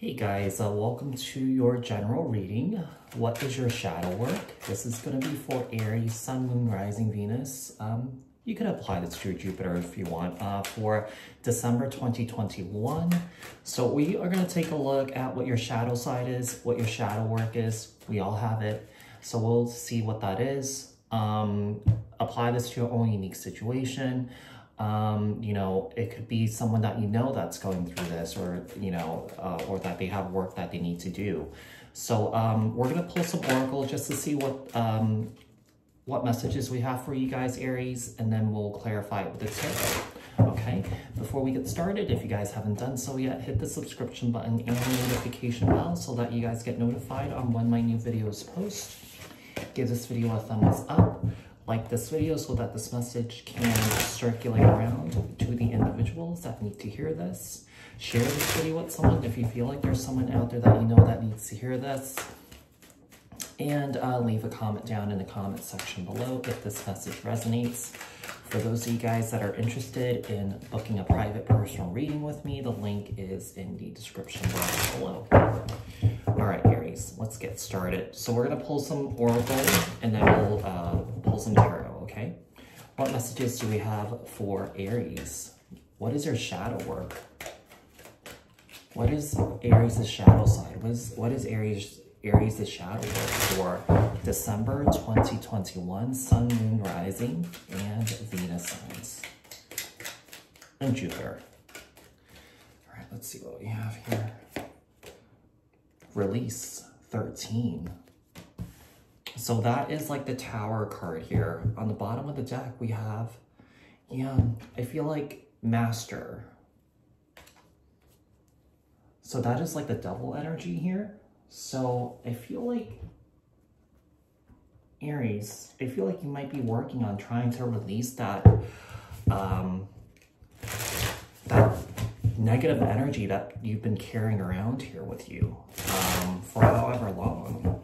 Hey guys, uh, welcome to your general reading. What is your shadow work? This is going to be for Aries, Sun, Moon, Rising, Venus. Um, you can apply this to Jupiter if you want uh, for December 2021. So we are going to take a look at what your shadow side is, what your shadow work is. We all have it. So we'll see what that is. Um, apply this to your own unique situation. Um, you know, it could be someone that you know that's going through this or, you know, uh, or that they have work that they need to do. So um, we're going to pull some Oracle just to see what um, what messages we have for you guys, Aries, and then we'll clarify it with the tarot. Okay, before we get started, if you guys haven't done so yet, hit the subscription button and the notification bell so that you guys get notified on when my new videos post. Give this video a thumbs up like this video so that this message can circulate around to the individuals that need to hear this. Share this video with someone if you feel like there's someone out there that you know that needs to hear this. And uh, leave a comment down in the comment section below if this message resonates. For those of you guys that are interested in booking a private personal reading with me, the link is in the description box below. All right, Aries, let's get started. So we're gonna pull some Oracle and then we'll uh, pull some Tarot, okay? What messages do we have for Aries? What is your shadow work? What is Aries' shadow side? What is, what is Aries' Aries' shadow work for December 2021, Sun, Moon, Rising, and Venus signs. And Jupiter. All right, let's see what we have here. Release 13. So that is like the tower card here. On the bottom of the deck, we have, yeah, I feel like master. So that is like the double energy here. So I feel like Aries, I feel like you might be working on trying to release that, um, negative energy that you've been carrying around here with you um, for however long.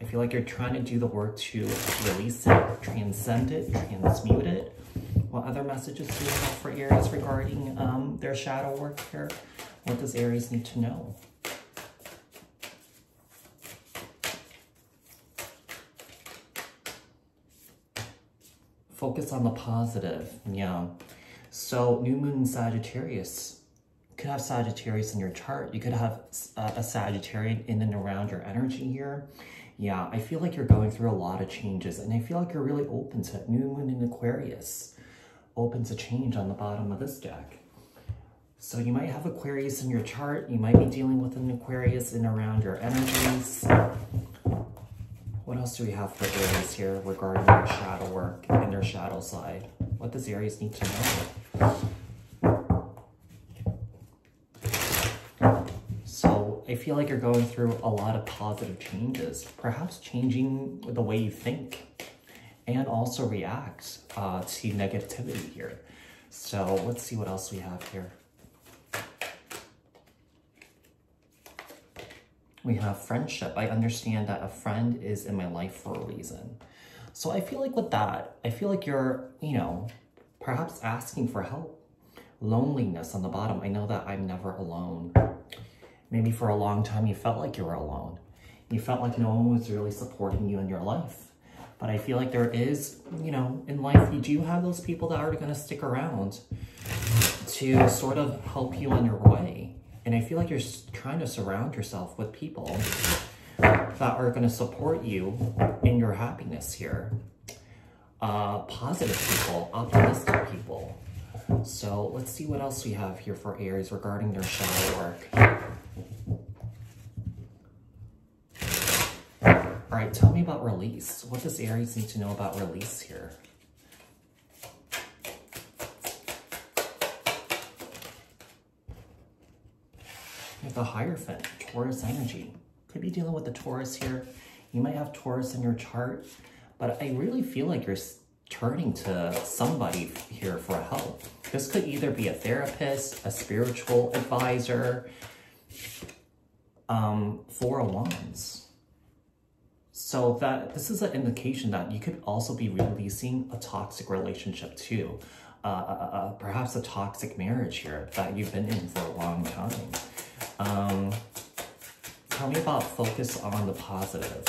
I feel like you're trying to do the work to release it, transcend it, transmute it. What other messages do you have for Aries regarding um, their shadow work here? What does Aries need to know? Focus on the positive, yeah. So new moon Sagittarius. Could have Sagittarius in your chart. You could have uh, a Sagittarian in and around your energy here. Yeah, I feel like you're going through a lot of changes and I feel like you're really open to it. New moon in Aquarius. opens a change on the bottom of this deck. So you might have Aquarius in your chart. You might be dealing with an Aquarius in around your energies. What else do we have for Aries here regarding their shadow work and their shadow side? What does Aries need to know? So I feel like you're going through a lot of positive changes, perhaps changing the way you think and also react uh, to negativity here. So let's see what else we have here. We have friendship. I understand that a friend is in my life for a reason. So I feel like with that, I feel like you're, you know, perhaps asking for help. Loneliness on the bottom. I know that I'm never alone. Maybe for a long time you felt like you were alone. You felt like no one was really supporting you in your life. But I feel like there is, you know, in life you do have those people that are going to stick around to sort of help you on your way. And I feel like you're trying to surround yourself with people that are going to support you in your happiness here. Uh, positive people, optimistic people. So let's see what else we have here for Aries regarding their shadow work. Right, tell me about release. What does Aries need to know about release here? have the Hierophant, Taurus energy. Could be dealing with the Taurus here. You might have Taurus in your chart, but I really feel like you're turning to somebody here for help. This could either be a therapist, a spiritual advisor, um, Four of Wands. So that this is an indication that you could also be releasing a toxic relationship too. Uh, uh, uh, uh perhaps a toxic marriage here that you've been in for a long time. Um, tell me about focus on the positive.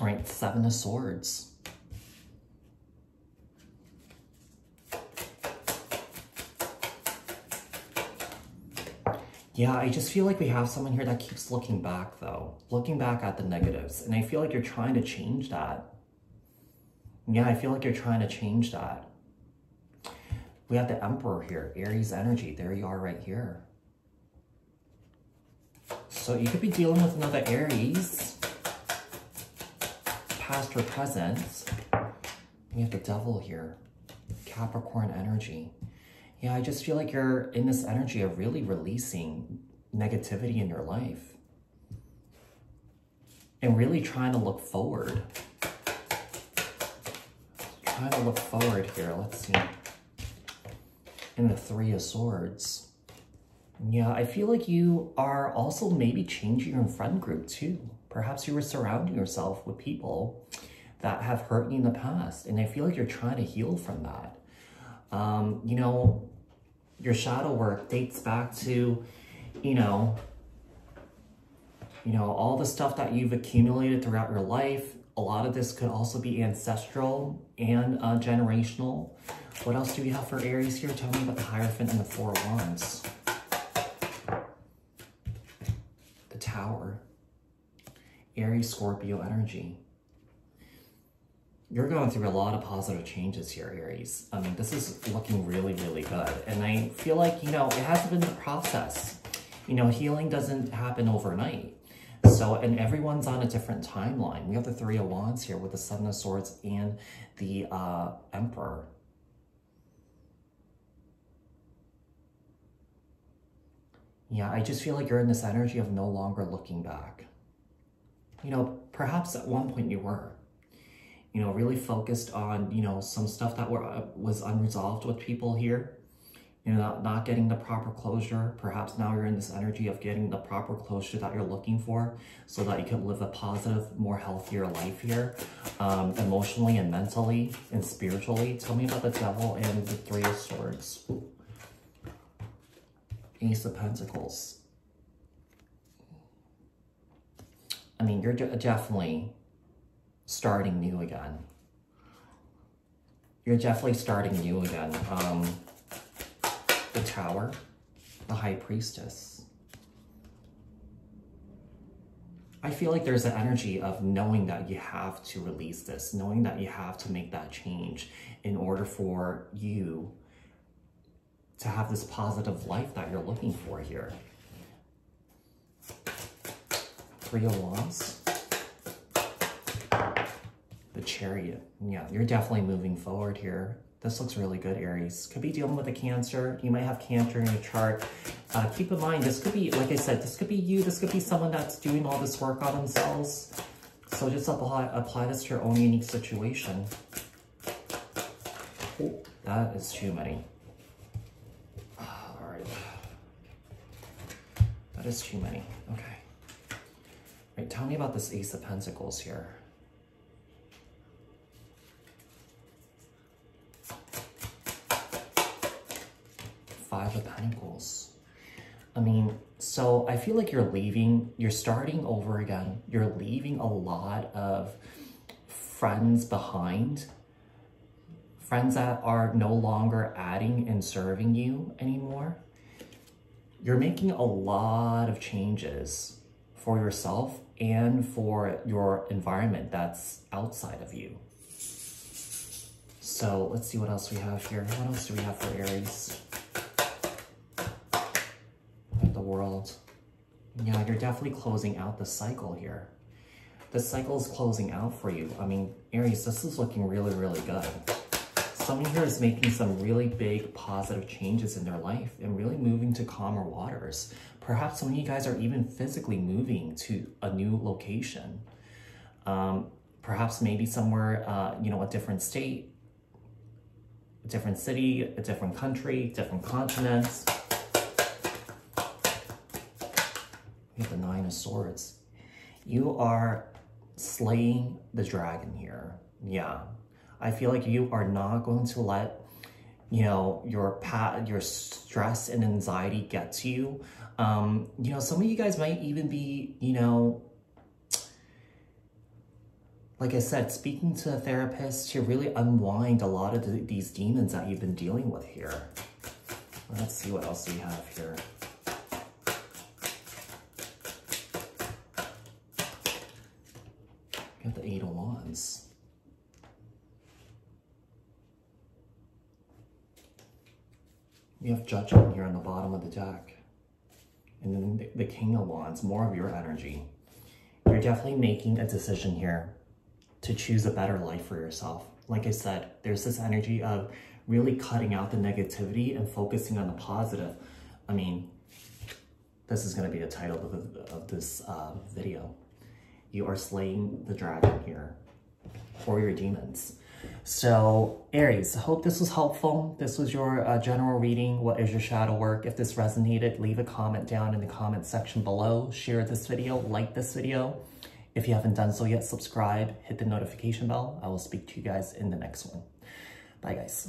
All right, Seven of Swords. Yeah, I just feel like we have someone here that keeps looking back though, looking back at the negatives. And I feel like you're trying to change that. Yeah, I feel like you're trying to change that. We have the Emperor here, Aries energy. There you are right here. So you could be dealing with another Aries, past or present. We have the Devil here, Capricorn energy. Yeah, I just feel like you're in this energy of really releasing negativity in your life. And really trying to look forward. Trying to look forward here. Let's see. In the Three of Swords. Yeah, I feel like you are also maybe changing your friend group too. Perhaps you were surrounding yourself with people that have hurt you in the past. And I feel like you're trying to heal from that. Um, you know, your shadow work dates back to, you know, you know, all the stuff that you've accumulated throughout your life. A lot of this could also be ancestral and uh, generational. What else do we have for Aries here? Tell me about the Hierophant and the Four of Wands. The Tower. Aries, Scorpio energy you're going through a lot of positive changes here, Aries. I mean, this is looking really, really good. And I feel like, you know, it hasn't been the process. You know, healing doesn't happen overnight. So, and everyone's on a different timeline. We have the Three of Wands here with the Seven of Swords and the uh, Emperor. Yeah, I just feel like you're in this energy of no longer looking back. You know, perhaps at one point you were you know, really focused on, you know, some stuff that were, uh, was unresolved with people here. You know, not, not getting the proper closure. Perhaps now you're in this energy of getting the proper closure that you're looking for so that you can live a positive, more healthier life here, um, emotionally and mentally and spiritually. Tell me about the devil and the three of swords. Ace of Pentacles. I mean, you're definitely starting new again. You're definitely starting new again. Um, the Tower, the High Priestess. I feel like there's an energy of knowing that you have to release this, knowing that you have to make that change in order for you to have this positive life that you're looking for here. Three of Wands the chariot. Yeah, you're definitely moving forward here. This looks really good, Aries. Could be dealing with a cancer. You might have cancer in your chart. Uh, keep in mind, this could be, like I said, this could be you. This could be someone that's doing all this work on themselves. So just apply, apply this to your own unique situation. Oh, that is too many. All right. That is too many. Okay. All right, tell me about this Ace of Pentacles here. Five of Pentacles. I mean, so I feel like you're leaving, you're starting over again. You're leaving a lot of friends behind. Friends that are no longer adding and serving you anymore. You're making a lot of changes for yourself and for your environment that's outside of you. So let's see what else we have here. What else do we have for Aries? World. Yeah, you're definitely closing out the cycle here. The cycle is closing out for you. I mean, Aries, this is looking really, really good. Someone here is making some really big positive changes in their life and really moving to calmer waters. Perhaps some of you guys are even physically moving to a new location. Um, perhaps maybe somewhere, uh, you know, a different state, a different city, a different country, different continents. The Nine of Swords. You are slaying the dragon here. Yeah. I feel like you are not going to let, you know, your pat, your stress and anxiety get to you. Um, you know, some of you guys might even be, you know, like I said, speaking to a therapist to really unwind a lot of the, these demons that you've been dealing with here. Let's see what else we have here. Got the Eight of Wands. You have Judgment here on the bottom of the deck. And then the, the King of Wands, more of your energy. You're definitely making a decision here to choose a better life for yourself. Like I said, there's this energy of really cutting out the negativity and focusing on the positive. I mean, this is going to be the title of, of this uh, video. You are slaying the dragon here for your demons. So Aries, I hope this was helpful. This was your uh, general reading. What is your shadow work? If this resonated, leave a comment down in the comment section below. Share this video, like this video. If you haven't done so yet, subscribe, hit the notification bell. I will speak to you guys in the next one. Bye guys.